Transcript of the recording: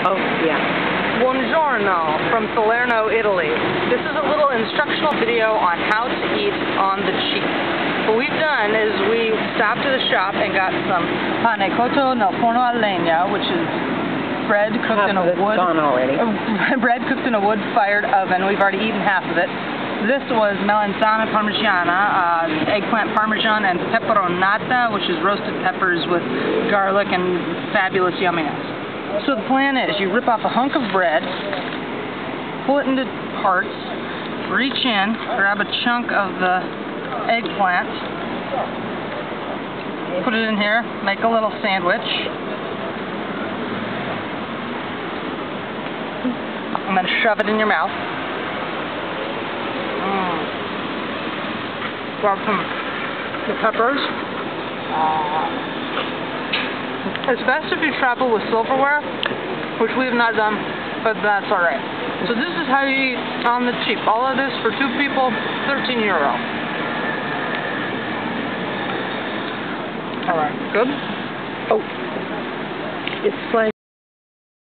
Oh, yeah. Buongiorno from Salerno, Italy. This is a little instructional video on how to eat on the cheap. What we've done is we stopped at the shop and got some pane cotto nel forno a legna, which is bread cooked Half in a wood already. Uh, bread cooked in a wood-fired oven. We've already eaten half of it. This was melanzana parmigiana, uh, eggplant parmesan, and peperonata, which is roasted peppers with garlic and fabulous yumminess. So the plan is you rip off a hunk of bread, pull it into parts, reach in, grab a chunk of the eggplant, put it in here, make a little sandwich, and then shove it in your mouth. Mm. Grab some the peppers. Uh, it's best if you travel with silverware, which we have not done, but that's alright. So this is how you eat on the cheap. All of this for two people, 13 euro. Alright, good? Oh. It's sliced